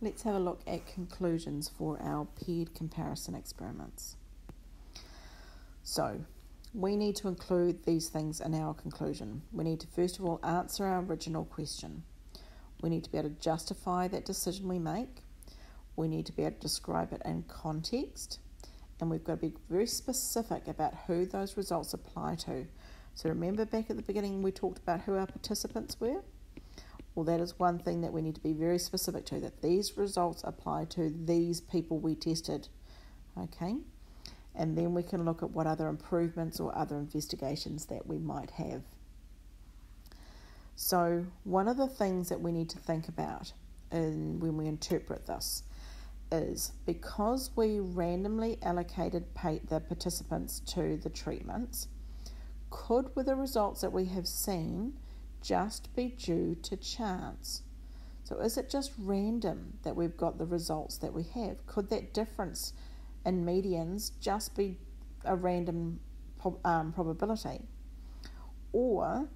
Let's have a look at conclusions for our paired comparison experiments. So, we need to include these things in our conclusion. We need to first of all answer our original question. We need to be able to justify that decision we make. We need to be able to describe it in context. And we've got to be very specific about who those results apply to. So remember back at the beginning we talked about who our participants were? Well, that is one thing that we need to be very specific to that these results apply to these people we tested. Okay? And then we can look at what other improvements or other investigations that we might have. So, one of the things that we need to think about in, when we interpret this is because we randomly allocated pay, the participants to the treatments, could, with the results that we have seen, just be due to chance? So, is it just random that we've got the results that we have? Could that difference in medians just be a random um, probability? Or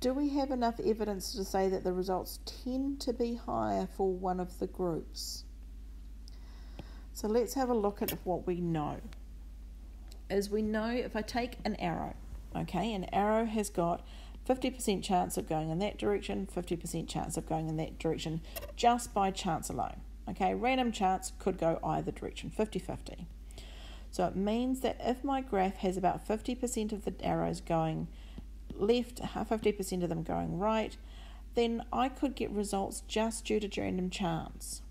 do we have enough evidence to say that the results tend to be higher for one of the groups? So let's have a look at what we know. As we know, if I take an arrow, okay, an arrow has got 50% chance of going in that direction, 50% chance of going in that direction just by chance alone. Okay, random chance could go either direction, 50 50. So it means that if my graph has about 50% of the arrows going left, 50% of them going right, then I could get results just due to random chance.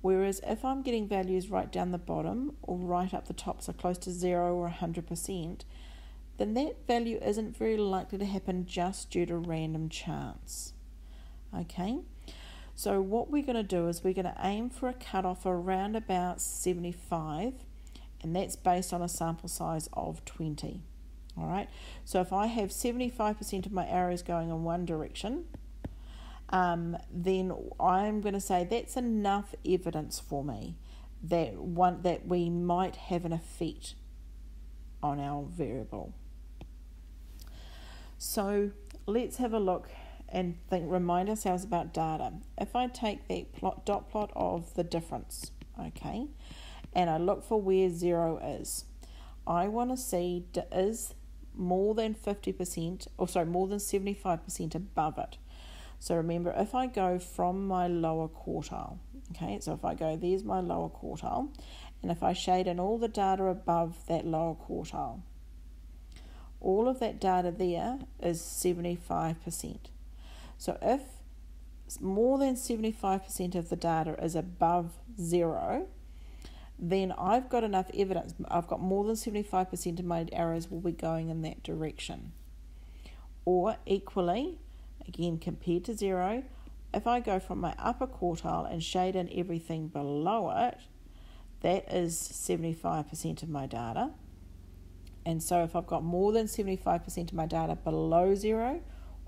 Whereas if I'm getting values right down the bottom or right up the top, so close to zero or 100%, then that value isn't very likely to happen just due to random chance. Okay, so what we're going to do is we're going to aim for a cutoff around about 75, and that's based on a sample size of 20. All right, so if I have 75% of my arrows going in one direction, um, then I'm going to say that's enough evidence for me that one that we might have an effect on our variable. So let's have a look and think remind ourselves about data. If I take that plot dot plot of the difference, okay, and I look for where zero is, I want to see is more than 50%, or sorry, more than 75% above it. So remember, if I go from my lower quartile, okay, so if I go, there's my lower quartile, and if I shade in all the data above that lower quartile, all of that data there is 75%. So if more than 75% of the data is above zero, then I've got enough evidence. I've got more than 75% of my arrows will be going in that direction. Or equally, again compared to zero, if I go from my upper quartile and shade in everything below it, that is 75% of my data. And so if I've got more than 75% of my data below zero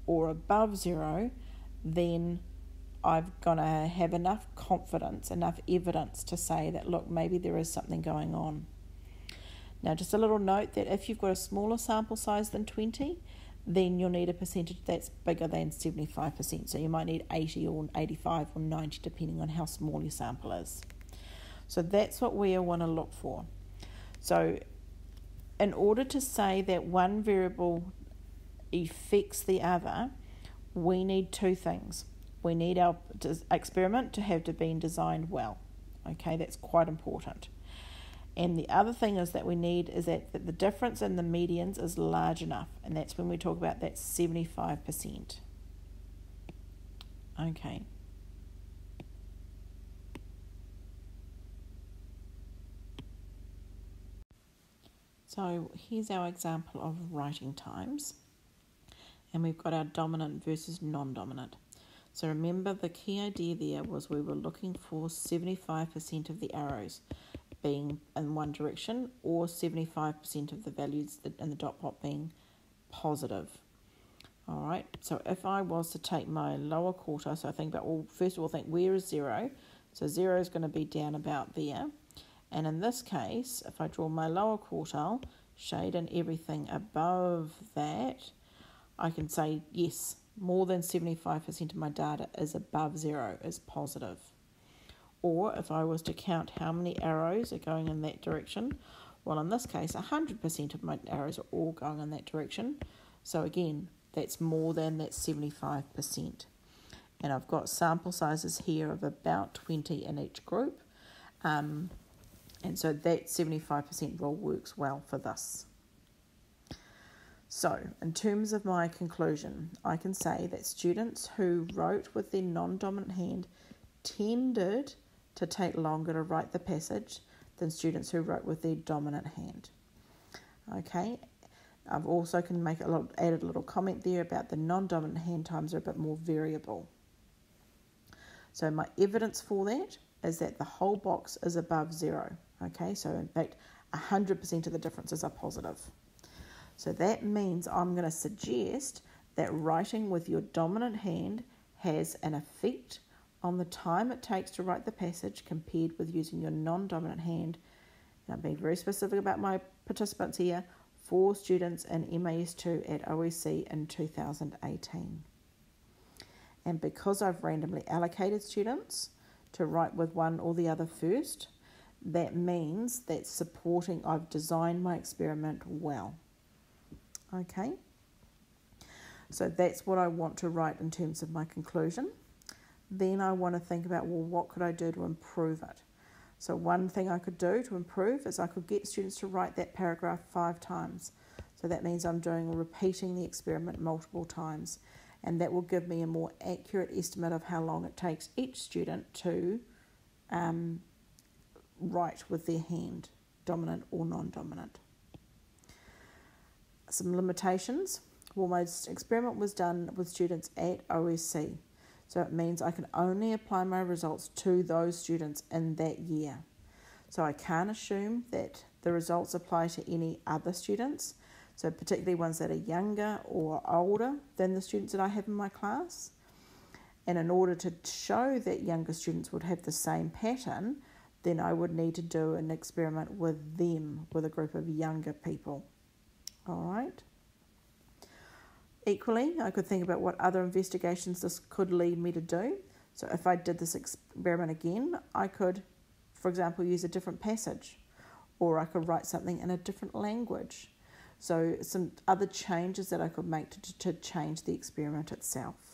or above zero, then I've got to have enough confidence, enough evidence to say that, look, maybe there is something going on. Now, just a little note that if you've got a smaller sample size than 20, then you'll need a percentage that's bigger than 75%. So you might need 80 or 85 or 90, depending on how small your sample is. So that's what we want to look for. So, in order to say that one variable affects the other, we need two things we need our experiment to have to been designed well. Okay, that's quite important. And the other thing is that we need is that the difference in the medians is large enough, and that's when we talk about that 75%. Okay. So here's our example of writing times. And we've got our dominant versus non dominant. So remember the key idea there was we were looking for 75% of the arrows being in one direction or 75% of the values in the dot plot being positive. All right, so if I was to take my lower quarter, so I think about, well, first of all, think where is zero? So zero is going to be down about there. And in this case, if I draw my lower quartile, shade in everything above that, I can say, yes, more than 75% of my data is above zero, is positive. Or if I was to count how many arrows are going in that direction, well, in this case, 100% of my arrows are all going in that direction. So again, that's more than that 75%. And I've got sample sizes here of about 20 in each group. Um, and so that 75% rule works well for this. So, in terms of my conclusion, I can say that students who wrote with their non dominant hand tended to take longer to write the passage than students who wrote with their dominant hand. Okay, I've also can make a little, added a little comment there about the non-dominant hand times are a bit more variable. So my evidence for that is that the whole box is above zero. Okay, so in fact, 100% of the differences are positive. So that means I'm going to suggest that writing with your dominant hand has an effect on the time it takes to write the passage compared with using your non dominant hand. And I'm being very specific about my participants here for students in MAS2 at OEC in 2018. And because I've randomly allocated students to write with one or the other first, that means that supporting, I've designed my experiment well. Okay, so that's what I want to write in terms of my conclusion. Then I want to think about, well, what could I do to improve it? So, one thing I could do to improve is I could get students to write that paragraph five times. So, that means I'm doing repeating the experiment multiple times, and that will give me a more accurate estimate of how long it takes each student to um, write with their hand, dominant or non dominant. Some limitations. Well, my experiment was done with students at OSC. So it means I can only apply my results to those students in that year. So I can't assume that the results apply to any other students, so particularly ones that are younger or older than the students that I have in my class. And in order to show that younger students would have the same pattern, then I would need to do an experiment with them, with a group of younger people. All right. Equally, I could think about what other investigations this could lead me to do. So, if I did this experiment again, I could, for example, use a different passage, or I could write something in a different language. So, some other changes that I could make to, to change the experiment itself.